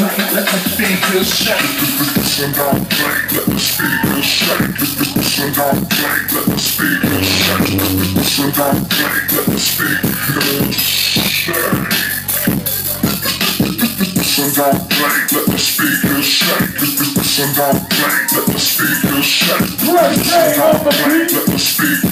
Let the speakers shake. Let the speakers shake. Let the speakers shake. Let the speakers shake.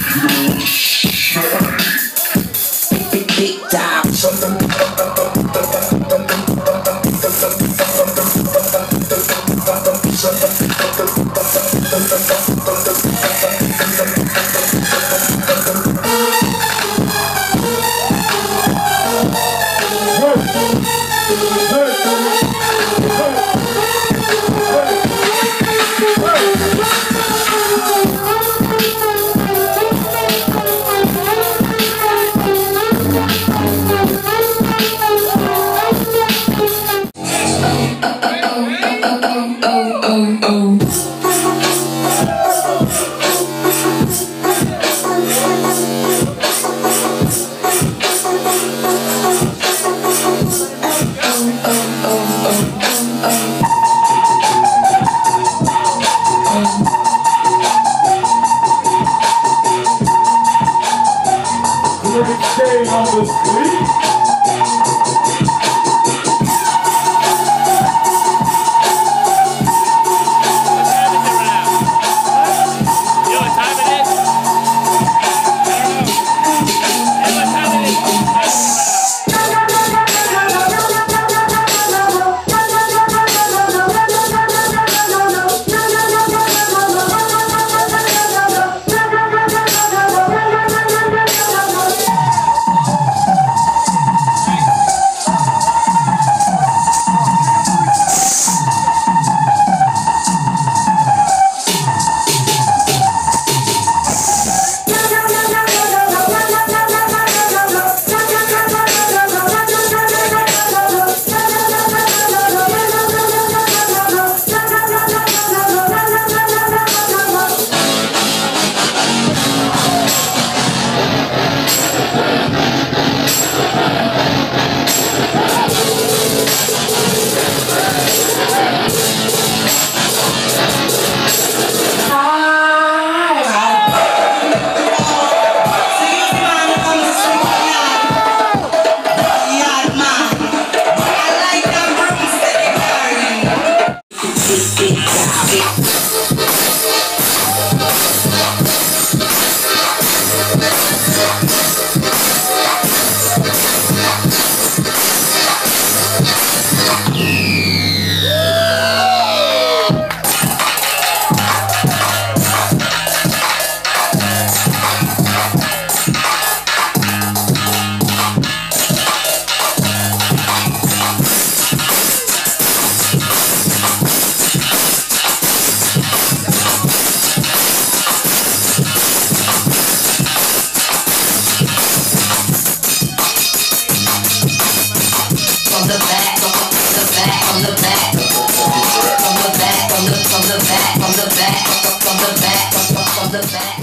living stay on the street. the back.